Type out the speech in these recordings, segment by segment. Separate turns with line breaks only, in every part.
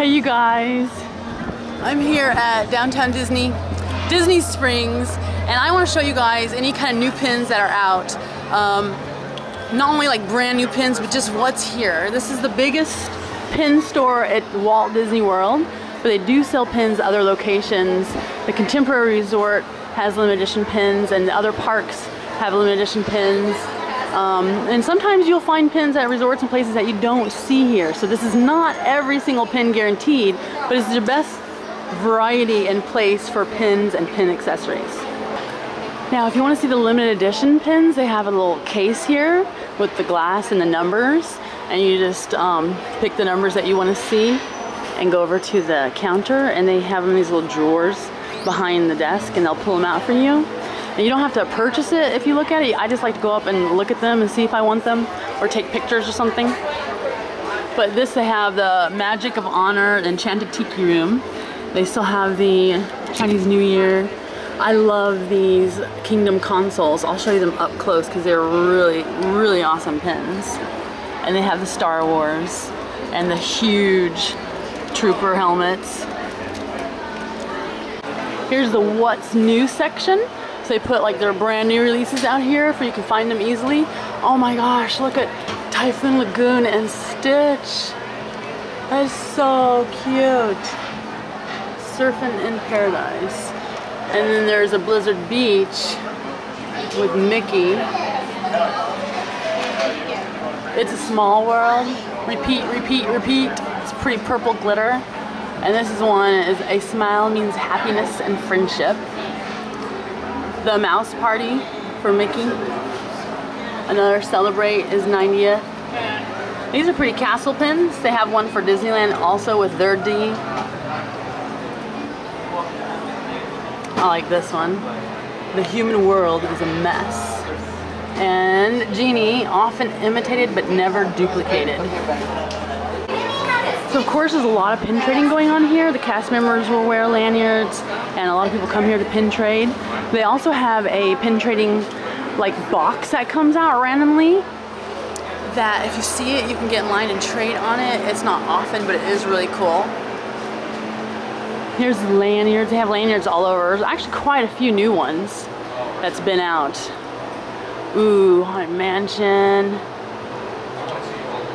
Hey you guys, I'm here at downtown Disney, Disney Springs, and I want to show you guys any kind of new pins that are out. Um, not only like brand new pins, but just what's here. This is the biggest pin store at Walt Disney World, but they do sell pins at other locations. The Contemporary Resort has limited edition pins, and the other parks have limited edition pins. Um, and sometimes you'll find pins at resorts and places that you don't see here. So this is not every single pin guaranteed, but it's the best variety and place for pins and pin accessories. Now if you want to see the limited edition pins, they have a little case here with the glass and the numbers. And you just um, pick the numbers that you want to see and go over to the counter and they have them in these little drawers behind the desk and they'll pull them out for you. And you don't have to purchase it if you look at it. I just like to go up and look at them and see if I want them or take pictures or something. But this they have the Magic of Honor, Enchanted Tiki Room. They still have the Chinese New Year. I love these Kingdom consoles. I'll show you them up close because they're really, really awesome pins. And they have the Star Wars and the huge trooper helmets. Here's the what's new section. They put like their brand new releases out here for you can find them easily. Oh my gosh, look at Typhoon Lagoon and Stitch. That is so cute. Surfing in Paradise. And then there's a Blizzard Beach with Mickey. It's a small world. Repeat, repeat, repeat. It's pretty purple glitter. And this is one is a smile means happiness and friendship the mouse party for Mickey. Another celebrate is 90th. These are pretty castle pins. They have one for Disneyland also with their D. I like this one. The human world is a mess. And Genie, often imitated but never duplicated. So of course there's a lot of pin trading going on here. The cast members will wear lanyards and a lot of people come here to pin trade. They also have a pin trading like box that comes out randomly that if you see it, you can get in line and trade on it. It's not often, but it is really cool. Here's lanyards. They have lanyards all over. There's actually quite a few new ones that's been out. Ooh, Haunted Mansion,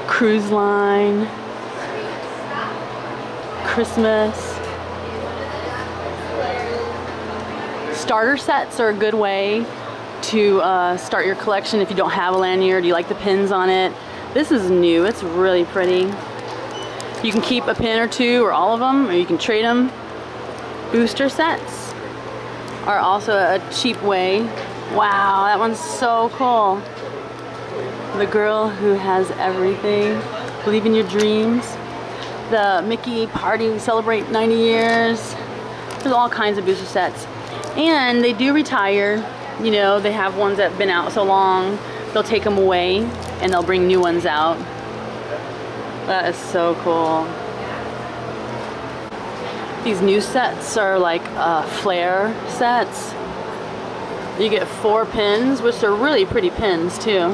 Cruise Line, Christmas. starter sets are a good way to uh, start your collection if you don't have a lanyard, you like the pins on it. This is new, it's really pretty. You can keep a pin or two or all of them, or you can trade them. Booster sets are also a cheap way. Wow, that one's so cool. The girl who has everything. Believe in your dreams. The Mickey party, celebrate 90 years. There's all kinds of booster sets. And they do retire. You know, they have ones that have been out so long, they'll take them away and they'll bring new ones out. That is so cool. These new sets are like uh, flare sets. You get four pins, which are really pretty pins too,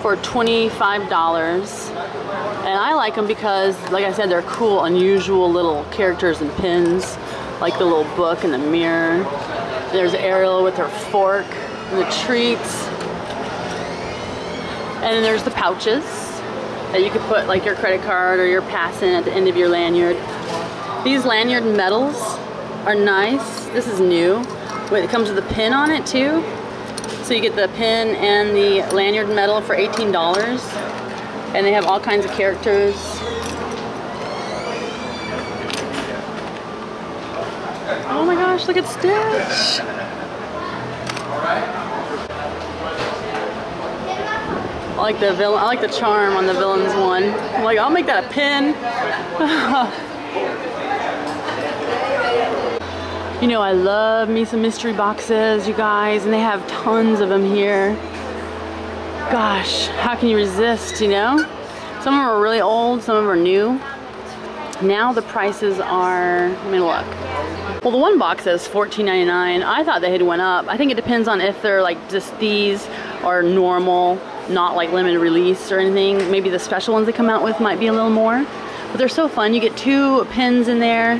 for $25. And I like them because, like I said, they're cool, unusual little characters and pins, like the little book and the mirror. There's Ariel with her fork, and the treats. And then there's the pouches that you could put like your credit card or your pass in at the end of your lanyard. These lanyard medals are nice. This is new. It comes with a pin on it too. So you get the pin and the lanyard medal for $18. And they have all kinds of characters. Oh my gosh, look at Stitch. I like the villain. I like the charm on the villains one. I'm like, I'll make that a pin. you know, I love me some mystery boxes, you guys, and they have tons of them here. Gosh, how can you resist, you know? Some of them are really old, some of them are new. Now the prices are, let me look. Well, the one box says $14.99. I thought they had went up. I think it depends on if they're like just these are normal, not like limited release or anything. Maybe the special ones they come out with might be a little more. But they're so fun. You get two pins in there.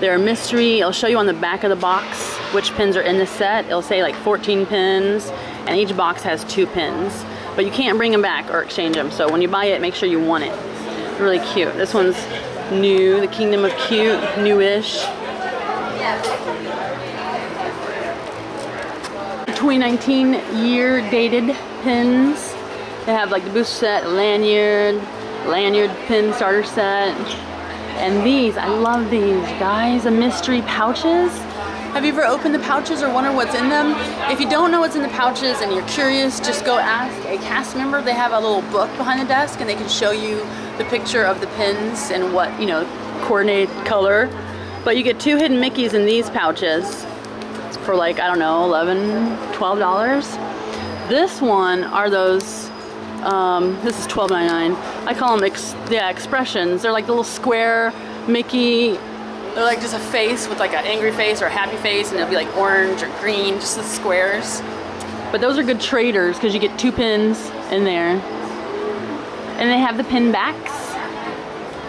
They're a mystery. I'll show you on the back of the box which pins are in the set. It'll say like 14 pins and each box has two pins. But you can't bring them back or exchange them. So when you buy it, make sure you want it. Really cute. This one's new, the Kingdom of Cute, newish. 2019 year dated pins. They have like the booster set, lanyard, lanyard pin starter set. And these, I love these guys, the mystery pouches. Have you ever opened the pouches or wonder what's in them? If you don't know what's in the pouches and you're curious, just go ask a cast member. They have a little book behind the desk and they can show you the picture of the pins and what, you know, coordinate color. But you get two hidden Mickeys in these pouches for like, I don't know, 11, $12. This one are those, um, this is $12.99. I call them, ex yeah, expressions. They're like the little square Mickey. They're like just a face with like an angry face or a happy face and it'll be like orange or green, just the squares. But those are good traders because you get two pins in there. And they have the pin backs.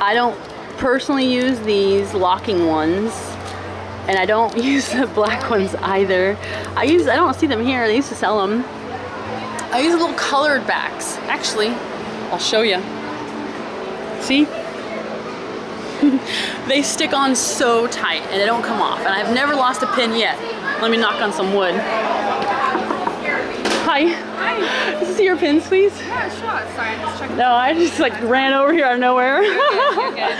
I don't personally use these locking ones and I don't use the black ones either. I use, I don't see them here, they used to sell them. I use little colored backs. Actually, I'll show you. See? they stick on so tight and they don't come off. And I've never lost a pin yet. Let me knock on some wood. Hi.
Hi.
This is your pins, please?
Yeah, sure. Sorry, I'm just checking.
No, I just like ran over here out of nowhere.
You're good. You're good.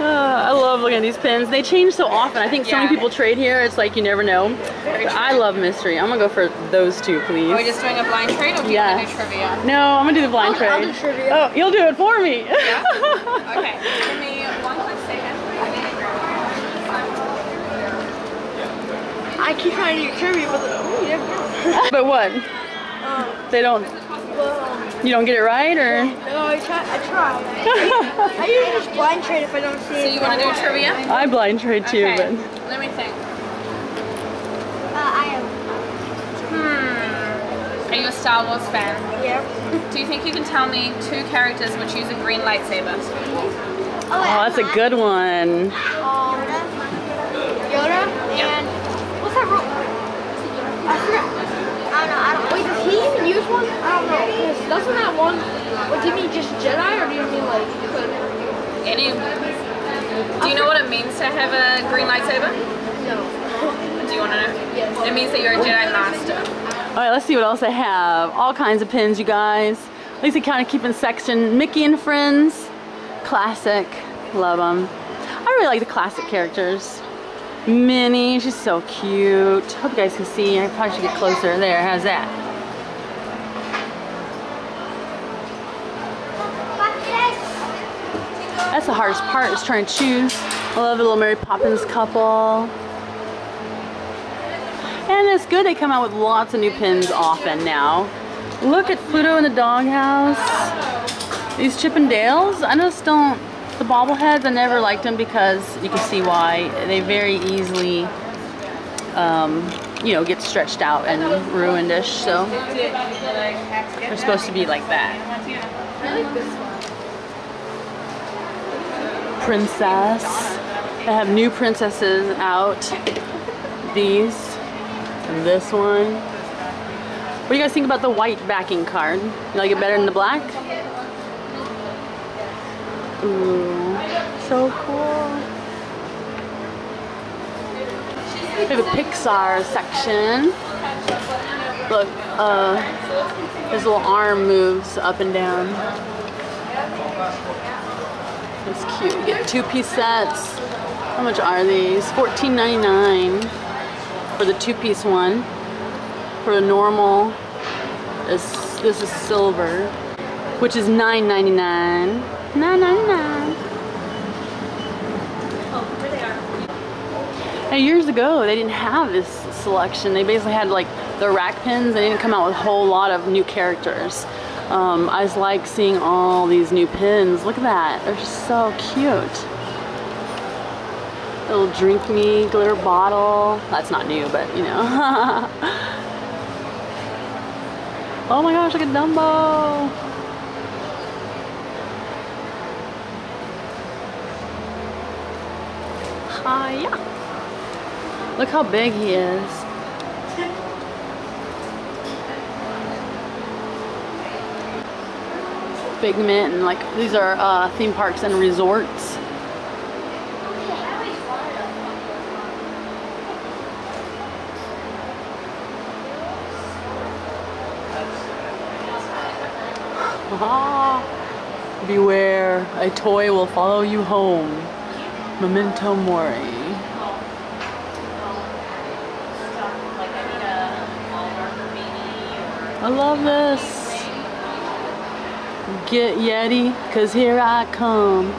Uh, I love looking at these pins. They change so often. I think so many people trade here. It's like you never know. I love mystery. I'm gonna go for those two, please.
Are we just doing a blind trade or do you
Yeah.
do trivia?
No, I'm gonna do the blind
I'll-
trade.
I'll do trivia.
Oh, you'll do it for me. Yeah?
Okay. Give me one quick second.
I keep trying to do trivia, but ooh, you never know.
but what?
Um,
They don't.
well,
You don't get it right, or?
no, I try. I try. I, I usually just blind trade if I don't see
So
it.
you want to do trivia?
I blind trade too,
Okay.
but
Let me think.
Uh, I am.
Hmm. Are you a Star Wars fan?
Yeah.
Do you think you can tell me two characters which use a green lightsaber?
Oh,
oh, that's a good one.
Um, Yoda and what's that? Ro- I forgot. I don't know. I don't. Wait, does he even use one? I don't know. 'cause doesn't that one? What do you mean just Jedi, or do you mean like?
Any? Do you know what it means to have a green lightsaber?
No.
Do you want to know?
Yes.
It means that you're a Jedi Master.
All right, let's see what else I have. All kinds of pins, you guys. At least I kind of keep in section. Mickey and Friends, classic, love them. I really like the classic characters. Minnie, she's so cute. Hope you guys can see. I probably should get closer. There, how's that? That's the hardest part is trying to choose. I love the little Mary Poppins couple. And it's good they come out with lots of new pins often now. Look at Pluto in the doghouse. These Chip and Dales, I just don't, the bobbleheads, I never liked them because you can see why. They very easily, um, you know, get stretched out and ruined-ish, so they're supposed to be like that. Princess. They have new princesses out. These. And this one. What do you guys think about the white backing card? You like it better than the black? Ooh, so cool. We have a Pixar section. Look, uh, his little arm moves up and down. It's cute. You get two piece sets. How much are these? $14.99 for the two piece one. For the normal, this, this is silver, which is $9.99. $9.99. Years ago, they didn't have this selection. They basically had like the rack pins. They didn't come out with a whole lot of new characters. Um, I just like seeing all these new pins. Look at that. They're just so cute. Little drink me glitter bottle. That's not new, but you know. oh my gosh, look at Dumbo. Hiya. Look how big he is. Figment and like these are uh, theme parks and resorts. Ah, beware, a toy will follow you home. Memento mori. I love this. Get Yeti, cause here I come.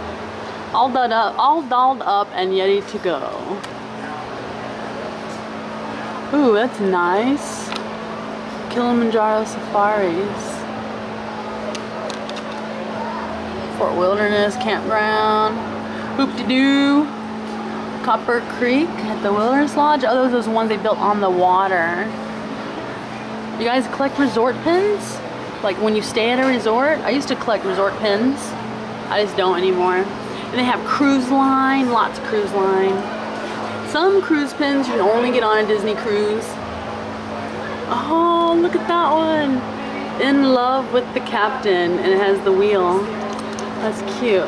All dolled up, all dolled up and Yeti to go. Ooh, that's nice. Kilimanjaro Safaris. Fort Wilderness Campground. Hoop-de-doo. Copper Creek at the Wilderness Lodge. Oh, those are those ones they built on the water. You guys collect resort pins? Like when you stay at a resort? I used to collect resort pins. I just don't anymore. And they have cruise line, lots of cruise line. Some cruise pins you can only get on a Disney cruise. Oh, look at that one. In love with the captain and it has the wheel. That's cute.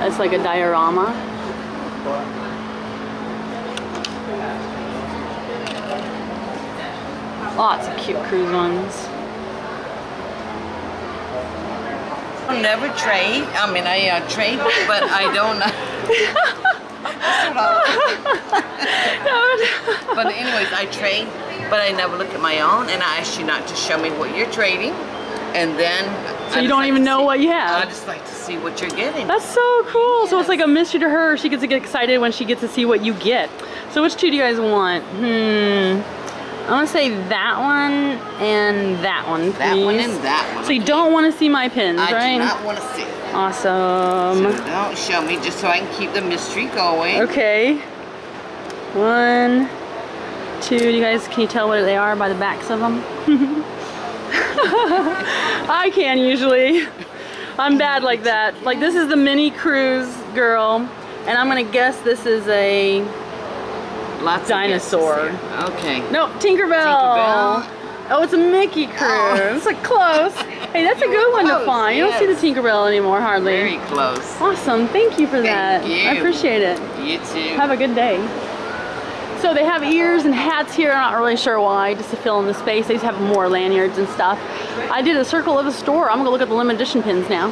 That's like a diorama. Lots of cute cruise ones.
I never trade. I mean, I uh, trade, but I don't. but anyways, I trade, but I never look at my own, and I ask you not to show me what you're trading, and then.
So you don't even know what you have.
I just like to see what you're getting.
That's so cool. So it's like a mystery to her. She gets to get excited when she gets to see what you get. So which two do you guys want? Hmm. I want to say that one and that one, please.
That one and that one.
So you don't want to see my pins,
I
right?
do not want to see.
Awesome.
So don't show me, just so I can keep the mystery going.
Okay. One, two. You guys can you tell what they are by the backs of them? I can usually. I'm bad like that. Like this is the Minnie cruise girl, and I'm gonna guess this is a
Lots
dinosaur.
Of okay.
No, Tinkerbell.
Tinkerbell.
Oh, it's a Mickey crew.
Oh.
It's like close. Hey, that's a good one to find. You don't see the. Tinkerbell anymore, hardly.
Very close.
Awesome. Thank you for that.
you.
I appreciate it.
You too.
Have a good day. So they have ears and hats here. I'm not really sure why, just to fill in the space. They just have more lanyards and stuff. I did a circle of the store. I'm gonna look at the limited edition pins now.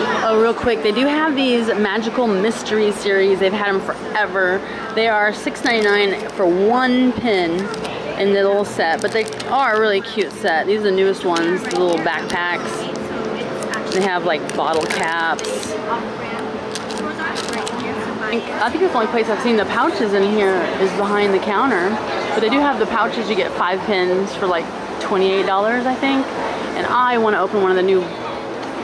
Oh, real quick, they do have these magical mystery series. They've had them forever. They are $6.99 for one pin in the little set, but they are a really cute set. These are the newest ones, the little backpacks. They have like bottle caps. I think, I think it's the only place I've seen the pouches in here is behind the counter. But they do have the pouches, you get five pins for like $28, I think. And I want to open one of the new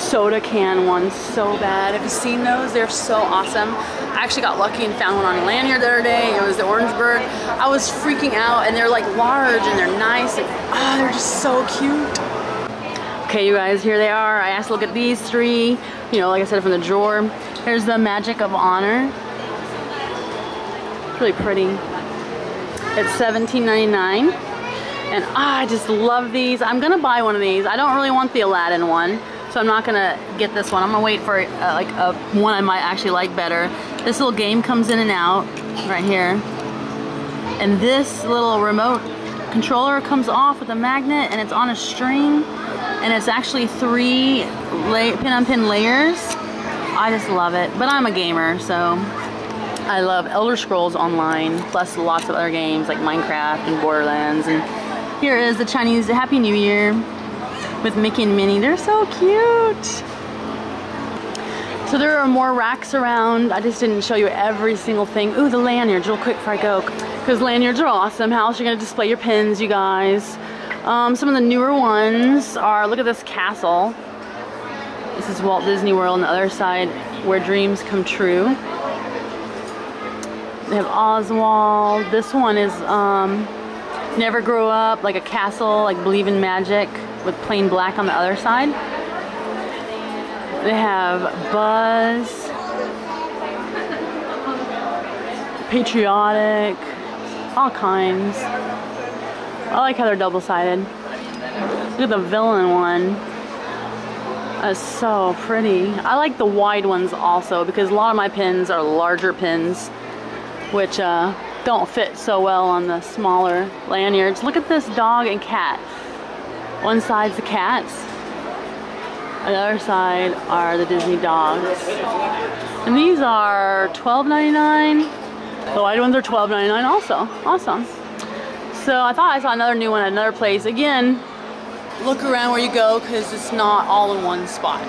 soda can ones so bad. Have you seen those? They're so awesome. I actually got lucky and found one on lanyard the other day. It was the Orange Bird. I was freaking out and they're like large and they're nice and oh, they're just so cute. Okay, you guys, here they are. I asked to look at these three, you know, like I said, from the drawer. Here's the Magic of Honor. It's really pretty. It's $17.99. And ah, I just love these. I'm gonna buy one of these. I don't really want the Aladdin one, so I'm not gonna get this one. I'm gonna wait for uh, like a one I might actually like better. This little game comes in and out right here. And this little remote controller comes off with a magnet and it's on a string and it's actually three pin-on-pin -pin layers. I just love it, but I'm a gamer, so I love Elder Scrolls Online, plus lots of other games like Minecraft and Borderlands. And here is the Chinese Happy New Year with Mickey and Minnie. They're so cute. So there are more racks around. I just didn't show you every single thing. Ooh, the lanyards, real quick before I go. Because lanyards are awesome. How else are you gonna display your pins, you guys? Um, some of the newer ones are, look at this castle. This is Walt Disney World on the other side, where dreams come true. They have Oswald. This one is um, Never Grow Up, like a castle, like Believe in Magic, with plain black on the other side. They have Buzz, Patriotic, all kinds. I like how they're double-sided. Look at the villain one. That's so pretty. I like the wide ones also because a lot of my pins are larger pins which uh, don't fit so well on the smaller lanyards. Look at this dog and cat. One side's the cats, the other side are the Disney dogs. And these are $12.99. The white ones are $12.99 also. Awesome. So I thought I saw another new one at another place. Again, look around where you go because it's not all in one spot.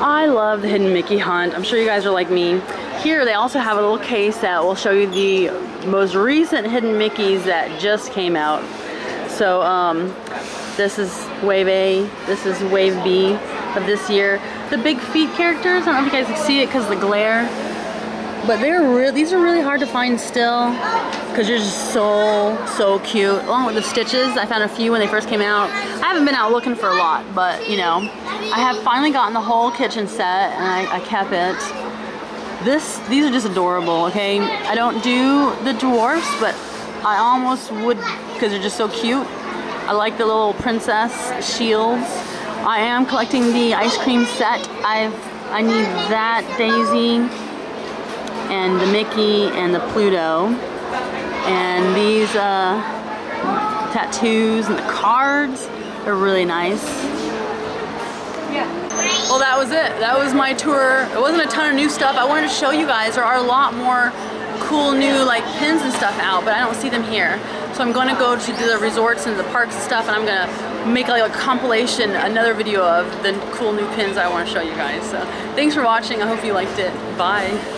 I love the Hidden Mickey hunt. I'm sure you guys are like me. Here they also have a little case that will show you the most recent Hidden Mickeys that just came out. So um, this is Wave A, this is Wave B of this year. The big feet characters, I don't know if you guys can see it because of the glare. But they're real. These are really hard to find still because they're just so so cute. Along with the stitches, I found a few when they first came out. I haven't been out looking for a lot, but you know, I have finally gotten the whole kitchen set and I, I kept it. This, these are just adorable. Okay, I don't do the dwarfs, but I almost would because they're just so cute. I like the little princess shields. I am collecting the ice cream set. I've I need that Daisy and the Mickey and the Pluto. And these uh, tattoos and the cards are really nice. Well, that was it. That was my tour. It wasn't a ton of new stuff. I wanted to show you guys there are a lot more cool new like pins and stuff out, but I don't see them here. So I'm to go to the resorts and the parks and stuff, and I'm to make like a compilation, another video of the cool new pins I want to show you guys. So thanks for watching. I hope you liked it. Bye.